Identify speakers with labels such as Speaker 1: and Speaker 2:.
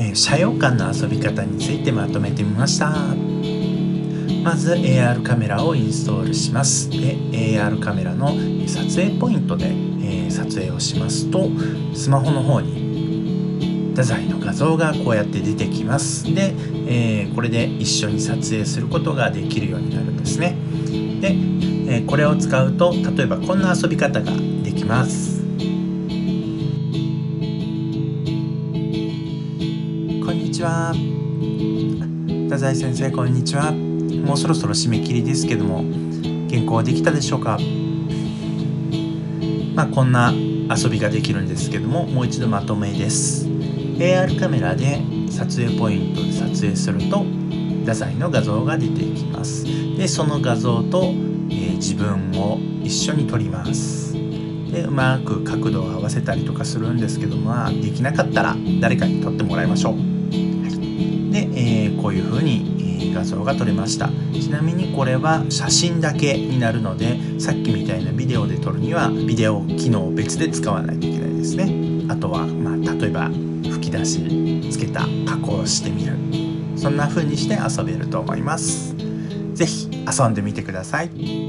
Speaker 1: えー、車用感の遊び方についてまとめてみました。まず AR カメラをインストールします。で AR カメラの撮影ポイントで、えー、撮影をしますとスマホの方に太宰の画像がこうやって出てきます。で、えー、これで一緒に撮影することができるようになるんですね。で、えこれを使うと例えばこんな遊び方ができます。ちは。太宰先生こんにちは。もうそろそろ締め切りですけども原稿はできたでしょうか？まあこんな遊びができるんですけどももう一度まとめです。AR カメラで撮影ポイントで撮影すると太宰の画像が出てきます。でその画像と、えー、自分を一緒に撮ります。でうまく角度を合わせたりとかするんですけど、まあ、できなかったら誰かに撮ってもらいましょう。で、えー、こういう風に、え、画像が撮れました。ちなみにこれは写真だけになるのでさっきみたいなビデオで撮るにはビデオ機能を別で使わないといけないですね。あとは、まあ、例えば吹き出しつけた加工してみる。そんな風にして遊べると思います。是非遊んでみてください。